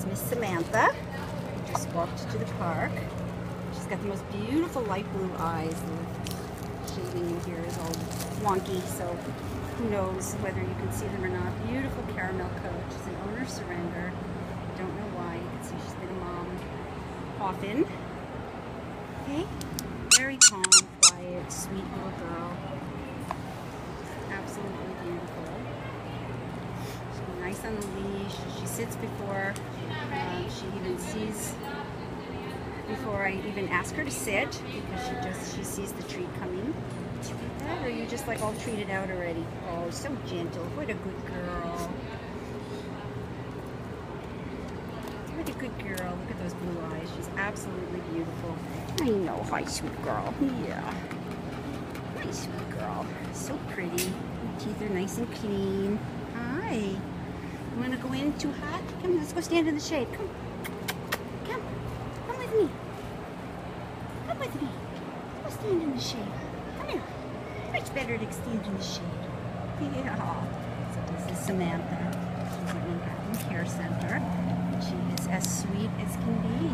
is Miss Samantha. Just walked to the park. She's got the most beautiful light blue eyes. The shading in here is all wonky, so who knows whether you can see them or not. Beautiful caramel coat. She's an owner surrender. Don't know why. You can see she's been a mom often. Okay? Very calm, quiet, sweet little girl. Absolutely beautiful. She's nice on the leash. She sits before uh, she even sees, before I even ask her to sit, because she just, she sees the treat coming. Or are you just like all treated out already? Oh, so gentle. What a good girl. What a good girl. Look at those blue eyes. She's absolutely beautiful. I know. Hi, sweet girl. Yeah. Hi, sweet girl. So pretty. Your teeth are nice and clean. Hi. You want to go in too hot? Come, let's go stand in the shade. Come. Come. Come with me. Come with me. Go stand in the shade. Come here. Much better to stand in the shade. Yeah. So this is Samantha. She's at Manhattan Care Center. She is as sweet as can be.